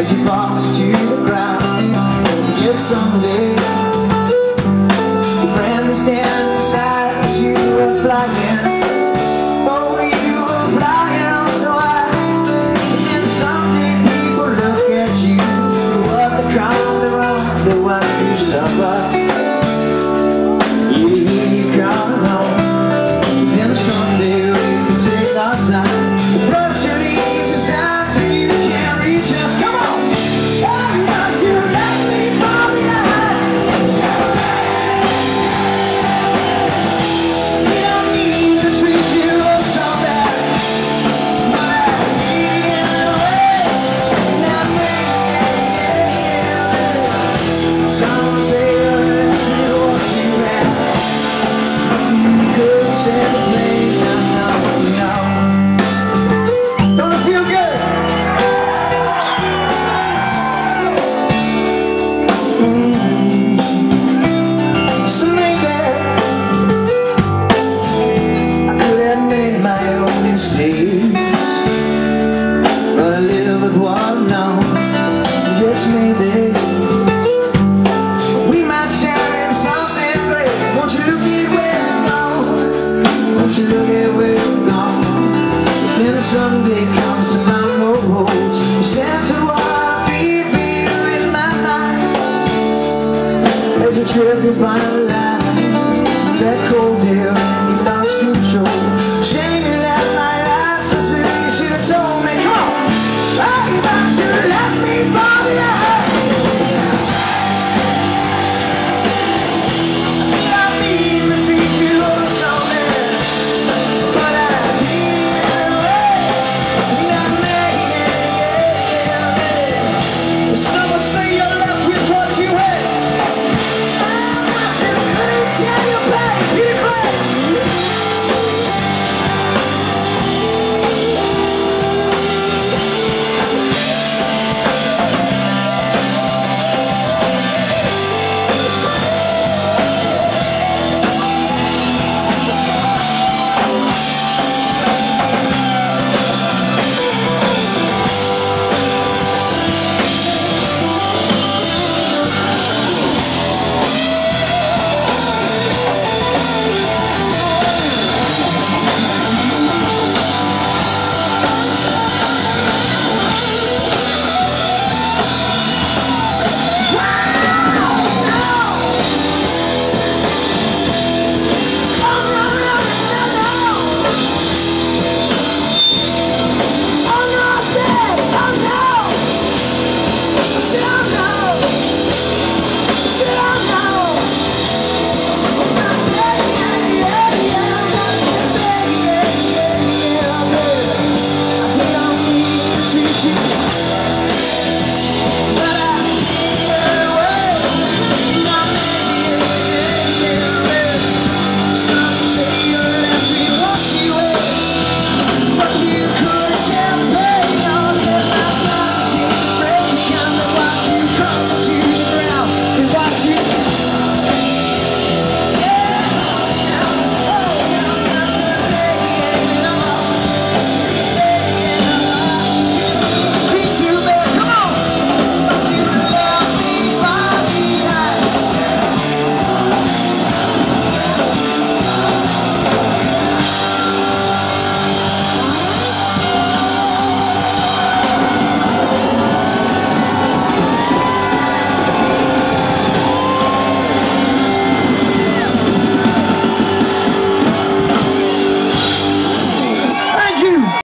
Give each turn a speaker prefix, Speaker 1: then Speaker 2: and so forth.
Speaker 1: as you march to the ground. And just someday, friends stand beside as you were flying. Oh, you were flying so someday people look at you, what crowd around the one you suffer. You Then someday comes to my roads The sense of what I feel here in my mind There's a trip you find alive That cold air and you lost control